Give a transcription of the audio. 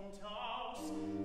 kommt